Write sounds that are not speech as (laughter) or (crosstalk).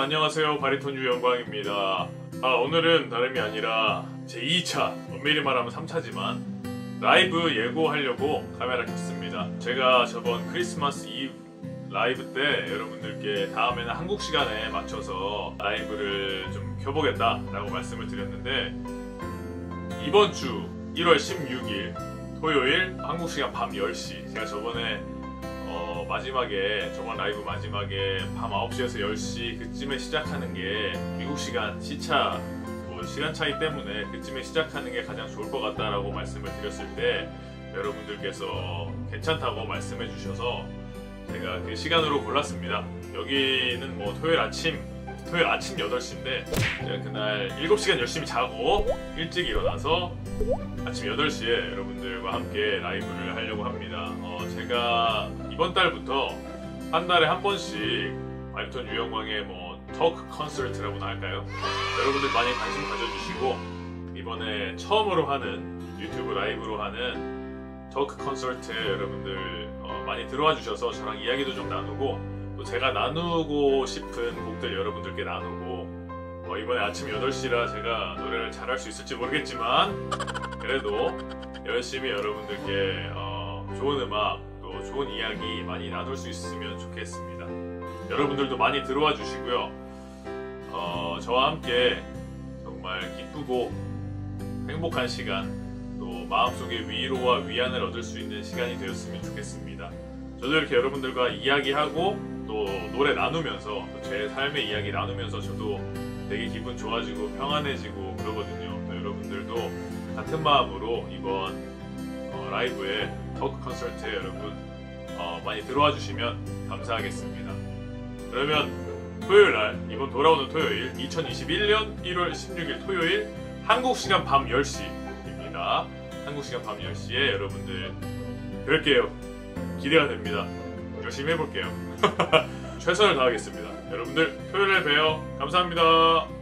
안녕하세요. 바리톤 유영광입니다. 아 오늘은 다름이 아니라 제 2차 엄밀히 말하면 3차지만 라이브 예고하려고 카메라 켰습니다. 제가 저번 크리스마스 이브 라이브 때 여러분들께 다음에는 한국 시간에 맞춰서 라이브를 좀 켜보겠다 라고 말씀을 드렸는데 이번 주 1월 16일 토요일 한국 시간 밤 10시 제가 저번에 어, 마지막에 저번 라이브 마지막에 밤 9시에서 10시 그쯤에 시작하는 게 미국 시간 시차 뭐 시간 차이 때문에 그쯤에 시작하는 게 가장 좋을 것 같다라고 말씀을 드렸을 때 여러분들께서 괜찮다고 말씀해 주셔서 제가 그 시간으로 골랐습니다. 여기는 뭐 토요일 아침 토요일 아침 8시인데 제가 그날 7시간 열심히 자고 일찍 일어나서 아침 8시에 여러분들과 함께 라이브를 하려고 합니다. 어, 제가 이번 달부터 한 달에 한 번씩 마리톤 유영광의 뭐 토크 콘서트라고나 할까요? 여러분들 많이 관심 가져주시고 이번에 처음으로 하는 유튜브 라이브로 하는 토크 콘서트 여러분들 어, 많이 들어와 주셔서 저랑 이야기도 좀 나누고 또 제가 나누고 싶은 곡들 여러분들께 나누고 뭐 이번에 아침 8시라 제가 노래를 잘할 수 있을지 모르겠지만 그래도 열심히 여러분들께 어, 좋은 음악 또 좋은 이야기 많이 나눌 수 있으면 좋겠습니다. 여러분들도 많이 들어와 주시고요. 어, 저와 함께 정말 기쁘고 행복한 시간 또 마음속에 위로와 위안을 얻을 수 있는 시간이 되었으면 좋겠습니다. 저도 이렇게 여러분들과 이야기하고 또 노래 나누면서 제 삶의 이야기 나누면서 저도 되게 기분 좋아지고 평안해지고 그러거든요. 또 여러분들도 같은 마음으로 이번 어, 라이브에 토크 콘서트에 여러분 어, 많이 들어와 주시면 감사하겠습니다. 그러면 토요일 날 이번 돌아오는 토요일 2021년 1월 16일 토요일 한국 시간 밤 10시입니다. 한국 시간 밤 10시에 여러분들 뵐게요. 기대가 됩니다. 열심히 해볼게요. (laughs) 최선을 다하겠습니다. 여러분들 토요일에 봬요. 감사합니다.